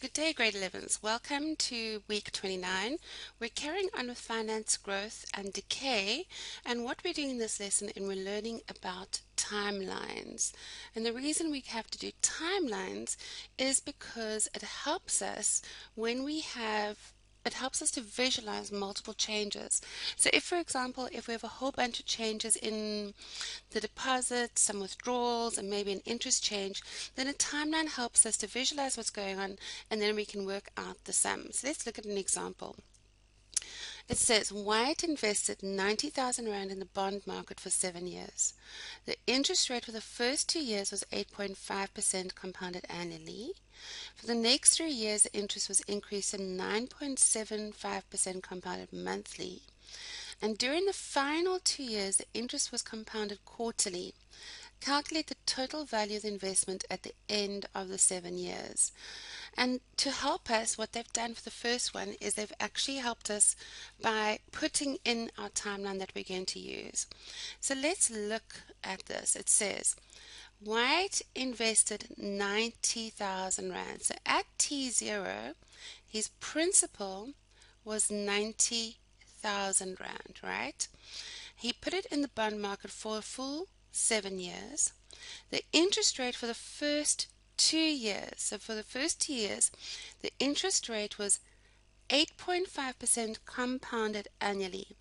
Good day, grade 11s. Welcome to week 29. We're carrying on with finance growth and decay, and what we're doing in this lesson is we're learning about timelines. And the reason we have to do timelines is because it helps us when we have it helps us to visualize multiple changes. So if, for example, if we have a whole bunch of changes in the deposit, some withdrawals, and maybe an interest change, then a timeline helps us to visualize what's going on, and then we can work out the sum. So let's look at an example. It says Wyatt invested 90,000 Rand in the bond market for seven years. The interest rate for the first two years was 8.5% compounded annually. For the next three years, the interest was increased to 9.75% compounded monthly. And during the final two years, the interest was compounded quarterly. Calculate the total value of the investment at the end of the seven years. And to help us, what they've done for the first one is they've actually helped us by putting in our timeline that we're going to use. So let's look at this. It says, Wyatt invested 90,000 Rand. So at T0, his principal was 90,000 Rand, right? He put it in the bond market for a full seven years. The interest rate for the first two years. So for the first two years, the interest rate was 8.5% compounded annually.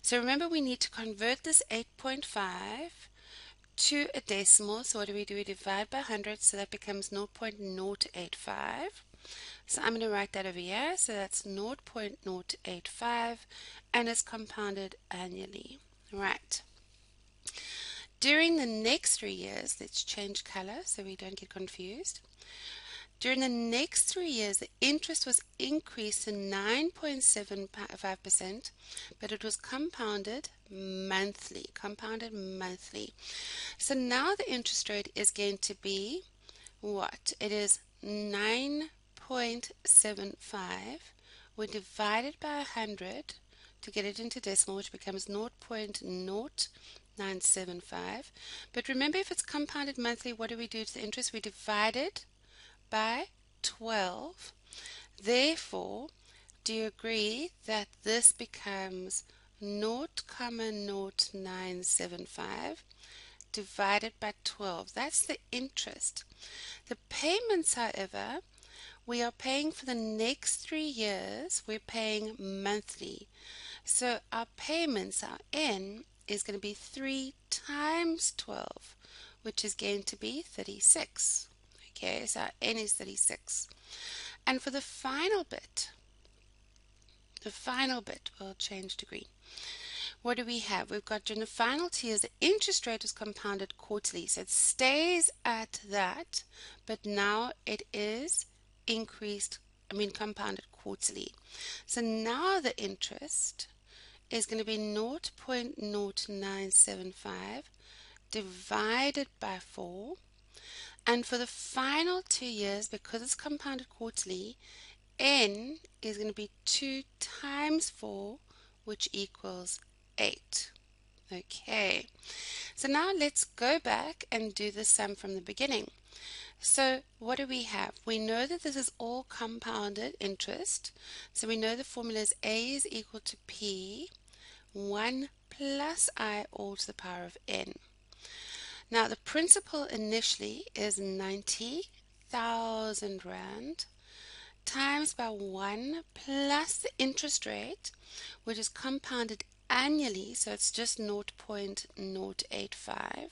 So remember, we need to convert this 8.5 to a decimal. So what do we do? We divide by 100, so that becomes 0.085. So I'm going to write that over here. So that's 0.085 and it's compounded annually. Right. During the next three years, let's change color so we don't get confused. During the next three years, the interest was increased to 9.75%, but it was compounded monthly, compounded monthly. So now the interest rate is going to be what? It is 9.75. We divide it by 100 to get it into decimal, which becomes 0.0 975. But remember, if it's compounded monthly, what do we do to the interest? We divide it by 12. Therefore, do you agree that this becomes 0,0975 divided by 12? That's the interest. The payments, however, we are paying for the next three years, we're paying monthly. So our payments, our N, is going to be 3 times 12, which is going to be 36. Okay, so n is 36. And for the final bit, the final bit will change to green. What do we have? We've got during the final two years, the interest rate is compounded quarterly. So it stays at that, but now it is increased, I mean compounded quarterly. So now the interest is going to be 0.0975 divided by 4. And for the final two years, because it's compounded quarterly, n is going to be 2 times 4, which equals 8. Okay, so now let's go back and do the sum from the beginning. So what do we have? We know that this is all compounded interest. So we know the formula is A is equal to P 1 plus i all to the power of n. Now the principal initially is 90,000 Rand times by 1 plus the interest rate which is compounded annually so it's just 0.085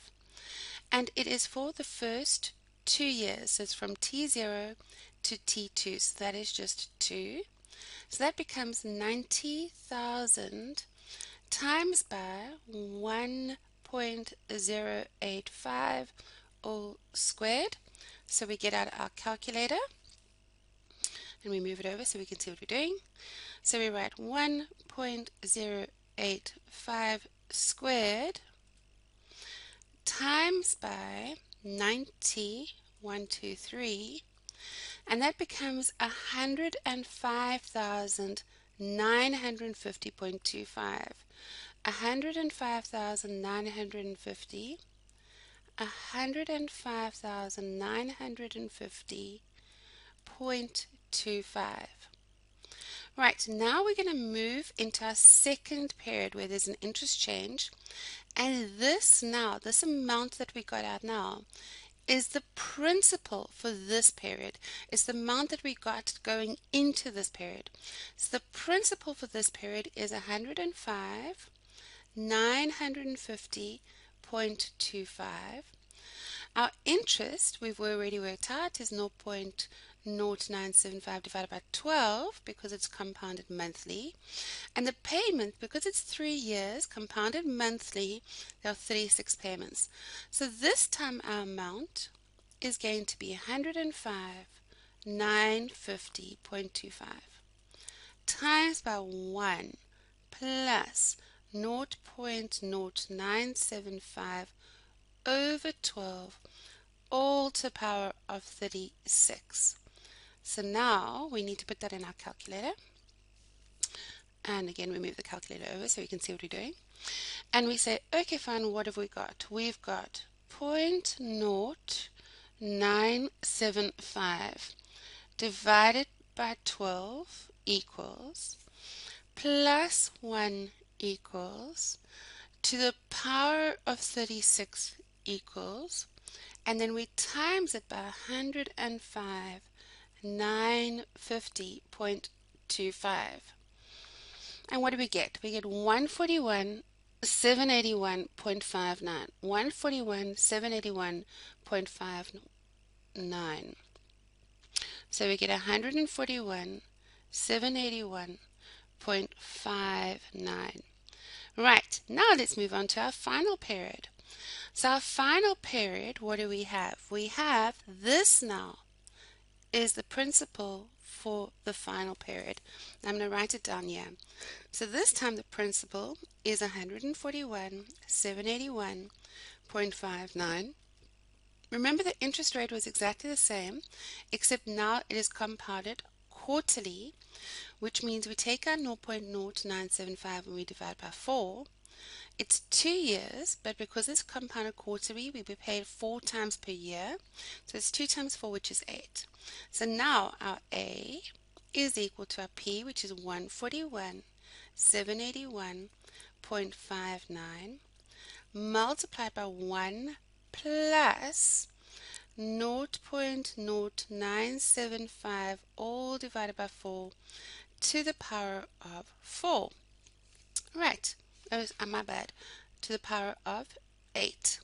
and it is for the first two years so it's from T0 to T2 so that is just 2 so that becomes 90,000 times by 1.085 all squared. So we get out our calculator and we move it over so we can see what we're doing. So we write 1.085 squared times by 90, 123, and that becomes 105,950.25. 105,950 105,950.25 0.25. Right, now we're going to move into our second period where there's an interest change. And this now, this amount that we got out now, is the principal for this period. It's the amount that we got going into this period. So the principal for this period is 105, 950.25. Our interest, we've already worked out, is 0.25. 0.975 divided by 12 because it's compounded monthly. And the payment, because it's three years, compounded monthly, there are 36 payments. So this time our amount is going to be 105 950.25 times by 1 plus 0.0975 over 12 all to the power of 36. So now we need to put that in our calculator. And again, we move the calculator over so we can see what we're doing. And we say, okay, fine, what have we got? We've got 0.0975 divided by 12 equals plus 1 equals to the power of 36 equals and then we times it by 105 950.25. And what do we get? We get 141 781.59. 141 781.59. So we get 141 781.59. Right, now let's move on to our final period. So our final period, what do we have? We have this now is the principal for the final period. I'm going to write it down here. So this time the principal is 141, 781.59. Remember the interest rate was exactly the same, except now it is compounded quarterly, which means we take our 0.0975 and we divide by 4, it's two years, but because it's compounded quarterly, we be paid four times per year. So it's two times four, which is eight. So now our A is equal to our P, which is 141, 781.59 multiplied by 1 plus 0.0975 all divided by 4 to the power of 4. Right oh, uh, my bad, to the power of 8.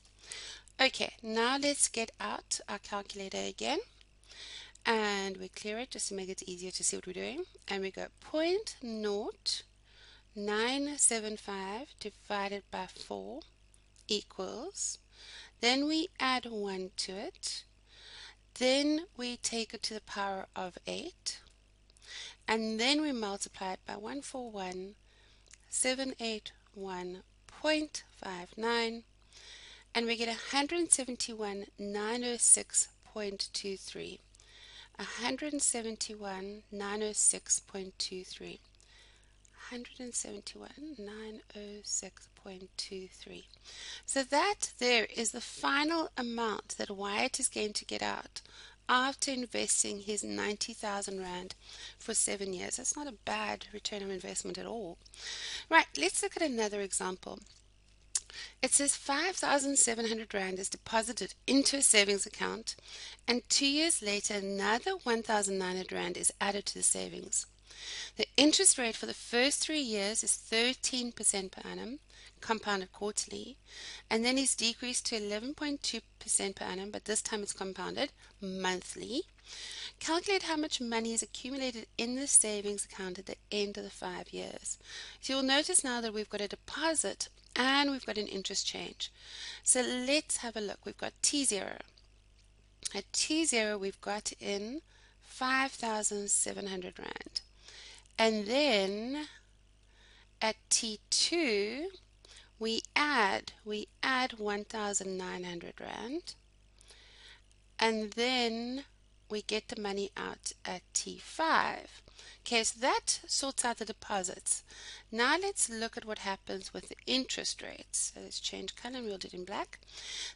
Okay, now let's get out our calculator again. And we clear it just to make it easier to see what we're doing. And we go 0.0975 divided by 4 equals. Then we add 1 to it. Then we take it to the power of 8. And then we multiply it by 141, 78 1.59 and we get 171,906.23 171,906.23 171,906.23 so that there is the final amount that Wyatt is going to get out after investing his 90,000 Rand for seven years. That's not a bad return on investment at all. Right, let's look at another example. It says 5,700 Rand is deposited into a savings account, and two years later, another 1,900 Rand is added to the savings. The interest rate for the first three years is 13% per annum, compounded quarterly, and then it's decreased to 11.2% per annum, but this time it's compounded monthly. Calculate how much money is accumulated in the savings account at the end of the five years. So you'll notice now that we've got a deposit and we've got an interest change. So let's have a look. We've got T0. At T0 we've got in 5,700 Rand. And then at T2 we add we add 1900 rand. And then we get the money out at T5 okay so that sorts out the deposits. Now let's look at what happens with the interest rates. So let's change color and we'll do it in black.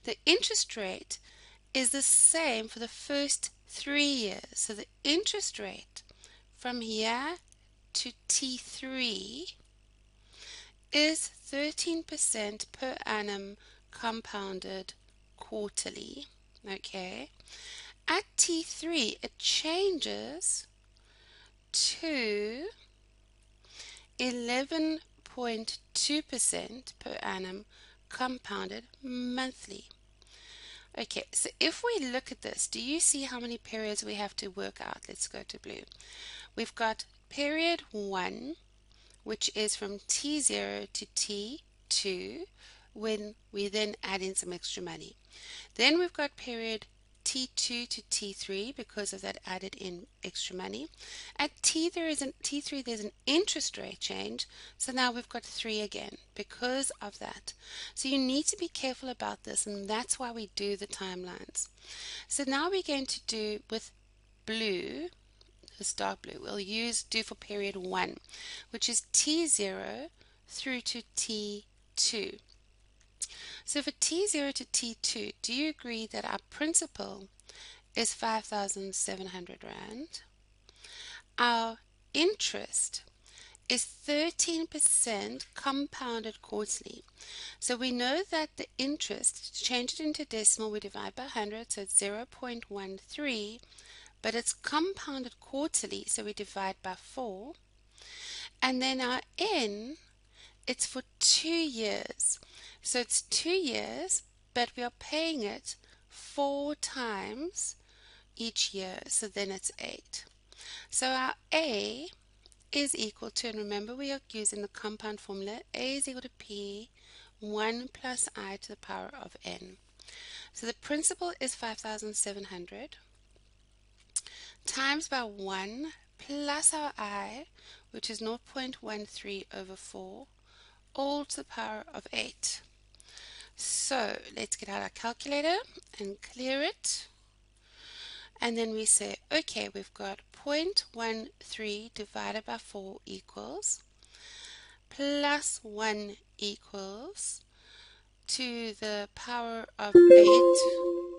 The interest rate is the same for the first three years. So the interest rate from here to T3 is 13% per annum compounded quarterly. Okay. At T3, it changes to 11.2% per annum compounded monthly. Okay, so if we look at this, do you see how many periods we have to work out? Let's go to blue. We've got period 1, which is from T0 to T2, when we then add in some extra money. Then we've got period T2 to T3 because of that added in extra money. At T there is an T3 there's an interest rate change, so now we've got 3 again because of that. So you need to be careful about this and that's why we do the timelines. So now we're going to do with blue this dark blue. We'll use do for period 1, which is T0 through to T2. So for T0 to T2, do you agree that our principal is 5,700 Rand? Our interest is 13% compounded quarterly. So we know that the interest, to change it into decimal, we divide by 100, so it's 0.13, but it's compounded quarterly, so we divide by 4. And then our N, it's for two years. So it's two years, but we are paying it four times each year. So then it's eight. So our A is equal to, and remember we are using the compound formula, A is equal to P 1 plus I to the power of N. So the principal is 5,700 times by 1 plus our I, which is 0.13 over 4, all to the power of 8. So let's get out our calculator and clear it. And then we say, okay, we've got 0.13 divided by 4 equals plus 1 equals to the power of 8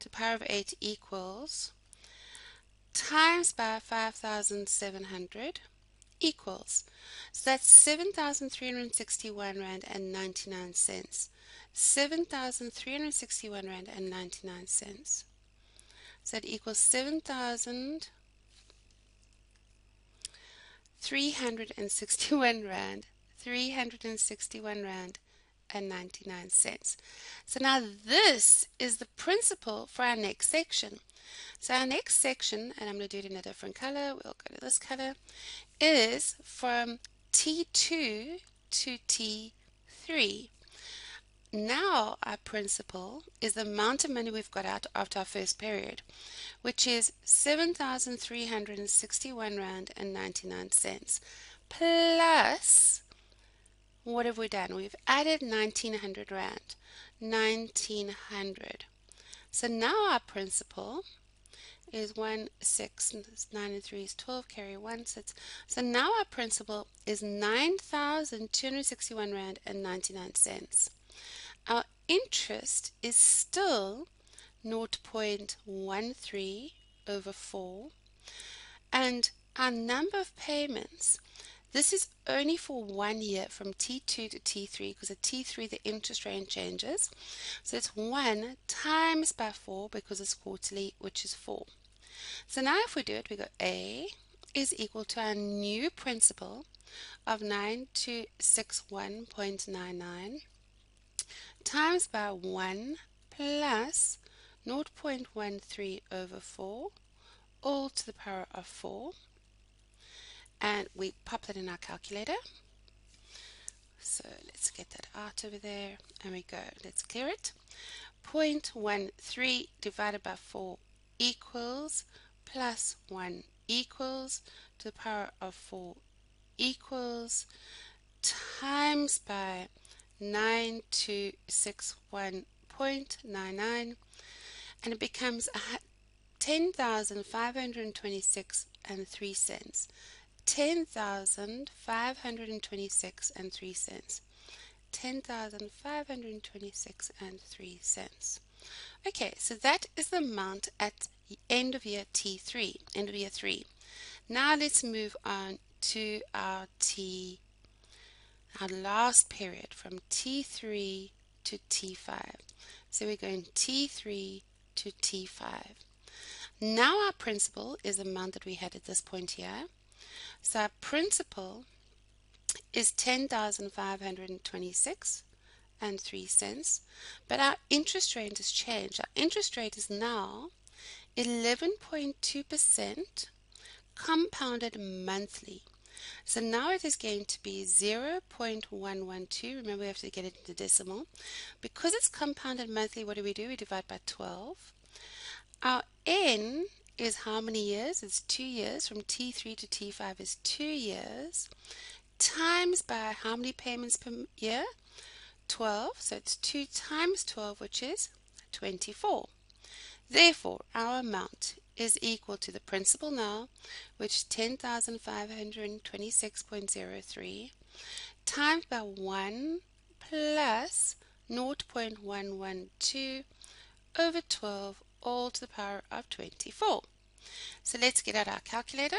to power of 8 equals times by 5,700 equals. So that's 7,361 Rand and 99 cents. 7,361 Rand and 99 cents. So that equals 7,361 Rand, 361 Rand and 99 cents. So now this is the principle for our next section. So our next section, and I'm going to do it in a different color, we'll go to this color, is from T2 to T3. Now our principal is the amount of money we've got out after our first period, which is 7,361 Rand and 99 cents. Plus, what have we done? We've added 1900 Rand. 1900. So now our principal is 1, 6, 9 and 3 is 12, carry 1, 6. So now our principal is 9,261 Rand and 99 cents. Our interest is still 0.13 over 4 and our number of payments this is only for one year from T2 to T3 because at T3 the interest rate changes. So it's 1 times by 4 because it's quarterly, which is 4. So now if we do it, we go A is equal to our new principal of 9261.99 times by 1 plus 0.13 over 4 all to the power of 4 and we pop that in our calculator. So let's get that out over there. And we go. Let's clear it. 0.13 divided by 4 equals plus 1 equals to the power of 4 equals times by 9261.99 and it becomes 10,526 and 3 cents. 10,526 and 3 cents. 10,526 and 3 cents. Okay, so that is the amount at the end of year T3, end of year 3. Now let's move on to our T, our last period from T3 to T5. So we're going T3 to T5. Now our principal is the amount that we had at this point here. So our principal is 10,526 and 3 cents. But our interest rate has changed. Our interest rate is now 11.2% compounded monthly. So now it is going to be 0.112. Remember, we have to get it into decimal. Because it's compounded monthly, what do we do? We divide by 12. Our n is how many years? It's two years. From T3 to T5 is two years. Times by how many payments per year? 12. So it's 2 times 12, which is 24. Therefore, our amount is equal to the principal now, which is 10,526.03, times by 1 plus 0.112 over 12 all to the power of 24. So let's get out our calculator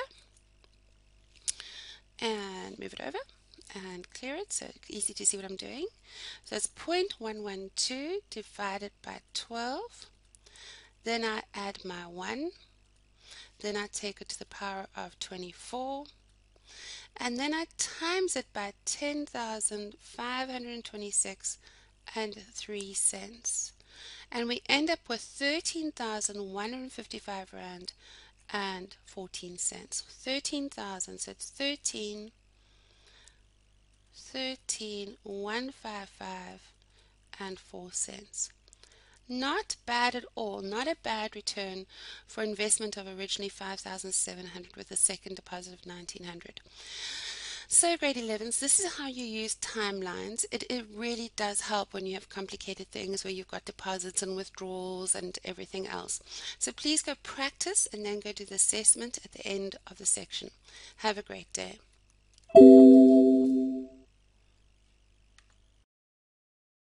and move it over and clear it so it's easy to see what I'm doing. So it's 0.112 divided by 12. Then I add my 1. Then I take it to the power of 24. And then I times it by 10,526 and 3 cents and we end up with 13,155 rand and 14 cents. 13,000 so it's 13 13 155 and 4 cents. Not bad at all not a bad return for investment of originally 5700 with a second deposit of 1900 so, grade 11s, this is how you use timelines. It, it really does help when you have complicated things where you've got deposits and withdrawals and everything else. So, please go practice and then go do the assessment at the end of the section. Have a great day.